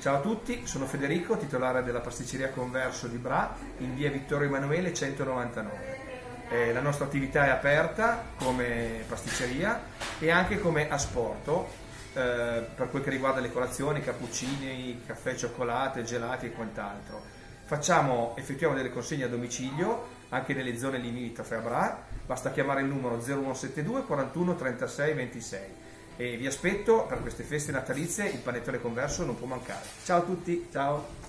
Ciao a tutti, sono Federico, titolare della pasticceria Converso di Bra in via Vittorio Emanuele 199. Eh, la nostra attività è aperta come pasticceria e anche come asporto eh, per quel che riguarda le colazioni, cappuccini, caffè, cioccolate, gelati e quant'altro. Facciamo, effettuiamo delle consegne a domicilio anche nelle zone limitrofe a Bra, basta chiamare il numero 0172 41 36 26 e vi aspetto per queste feste natalizie, il panettone converso non può mancare. Ciao a tutti, ciao!